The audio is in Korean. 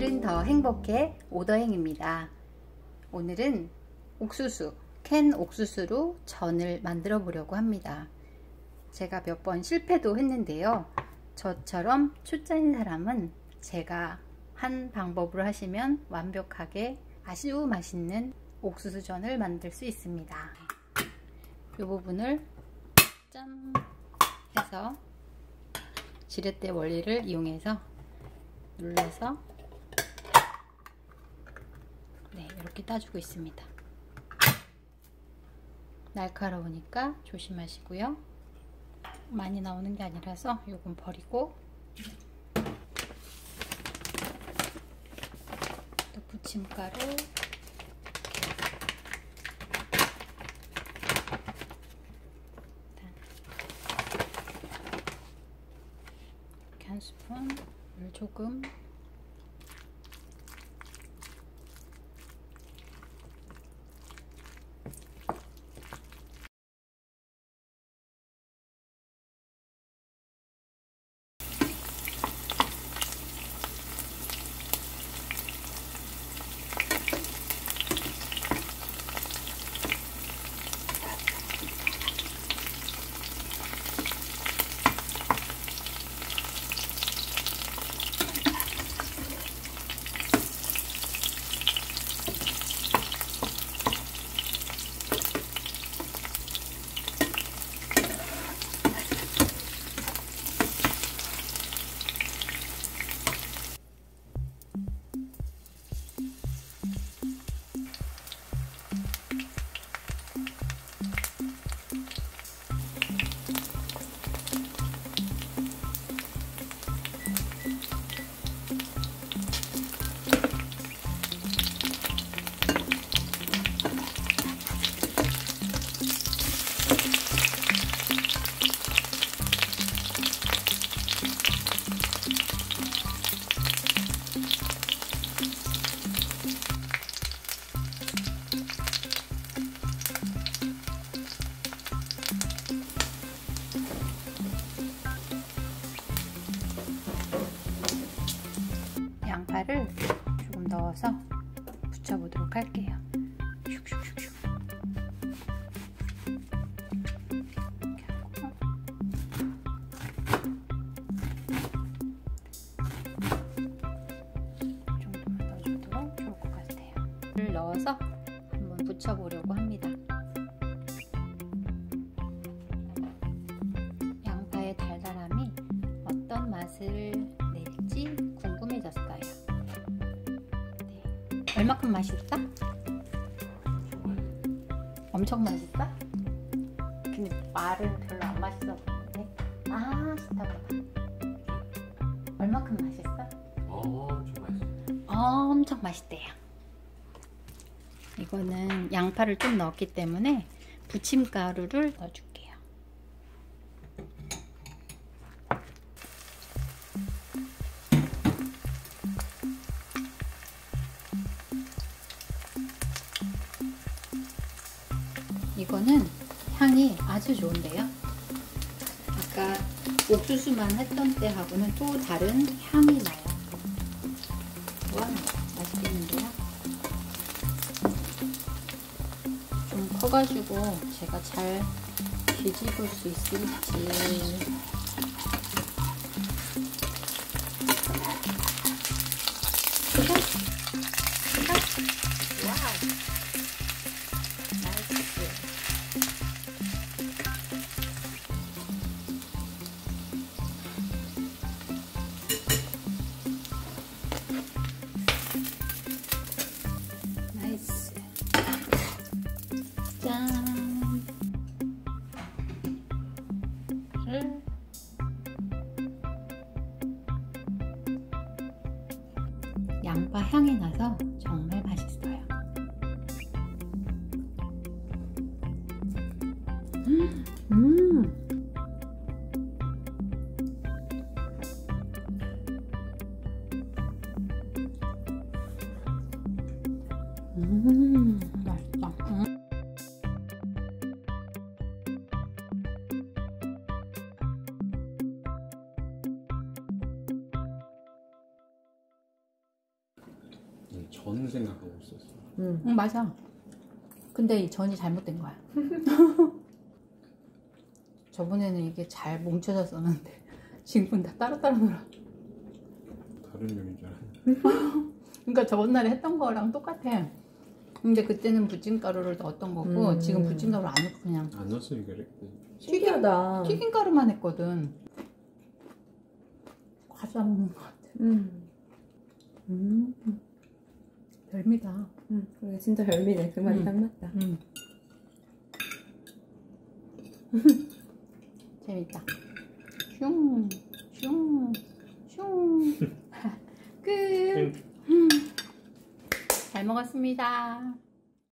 오늘은 더 행복해 오더행입니다. 오늘은 옥수수, 캔 옥수수로 전을 만들어 보려고 합니다. 제가 몇 번 실패도 했는데요. 저처럼 초짜인 사람은 제가 한 방법으로 하시면 완벽하게 아주 맛있는 옥수수전을 만들 수 있습니다. 이 부분을 짠 해서 지렛대 원리를 이용해서 눌러서 네 이렇게 따주고 있습니다. 날카로우니까 조심하시고요. 많이 나오는 게 아니라서 요건 버리고 또 부침가루 한 스푼 물 조금 파를 조금 넣어서 붙여보도록 할게요. 슉슉슉슉. 넣어서 한번 붙여보려고 합니다. 양파의 달달함이 어떤 맛을 얼마큼 맛있어? 엄청 맛있어? 근데 말은 별로 안 맛있어 보이는데 아 싫다 보다 얼마큼 맛있어? 엄청 맛있어요. 엄청 맛있대요. 이거는 양파를 좀 넣었기 때문에 부침가루를 넣어줄게요. 이거는 향이 아주 좋은데요. 아까 옥수수만 했던 때하고는 또 다른 향이 나요. 와, 맛있겠는데요? 좀 커가지고 제가 잘 뒤집을 수 있을지. 양파 향이 나서 정말 맛있어요. 음. 음. 전 생각하고 있었어. 음. 응 맞아. 근데 이 전이 잘못된 거야. 저번에는 이게 잘 뭉쳐졌었는데 지금은 다 따로따로 놀아. 다른 요리인 줄 알았는데. 그러니까 저번 날에 했던 거랑 똑같아. 근데 그때는 부침가루를 넣었던 거고 음. 지금 부침가루 안 넣고 그냥 안 넣었으니까 이렇게. 신기하다. 튀김가루만 했거든. 과자 먹는 것 같아. 음. 음. 별미다. 음. 그래 진짜 별미네. 그 말이 음. 딱 맞다. 음. 재밌다. 슝, 슝, 슝. 끝. 잘 먹었습니다.